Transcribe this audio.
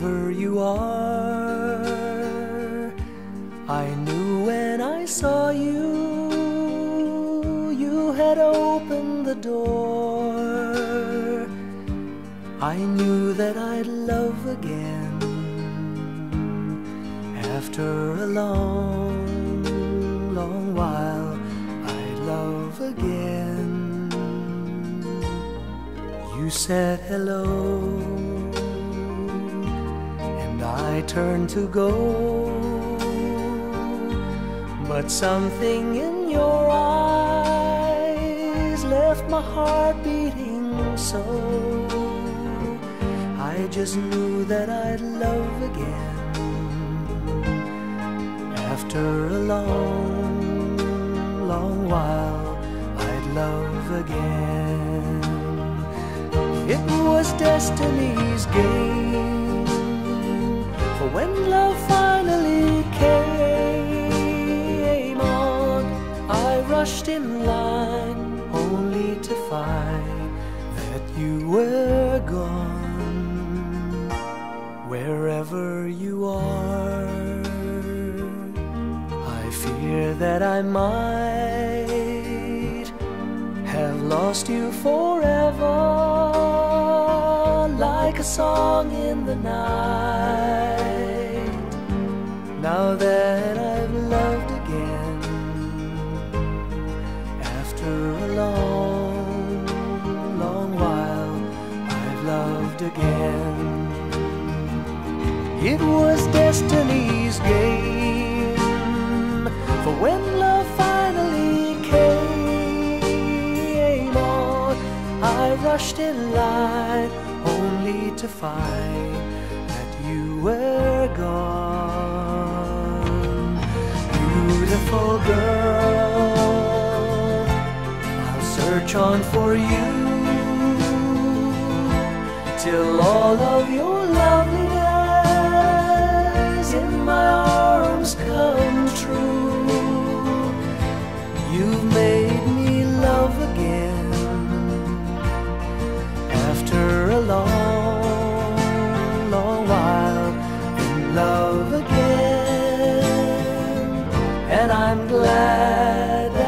wherever you are. I knew when I saw you, you had opened the door. I knew that I'd love again after a long, long while. I'd love again. You said hello, I to go. But something in your eyes left my heart beating so. I just knew that I'd love again after a long, long while. I'd love again. It was destiny's game. Rushed in line only to find that you were gone. Wherever you are, I fear that I might have lost you forever, like a song in the night. Now that It was destiny's game, for when love finally came on, I rushed in line only to find that you were gone. Beautiful girl, I'll search on for you till all of your loveliness glad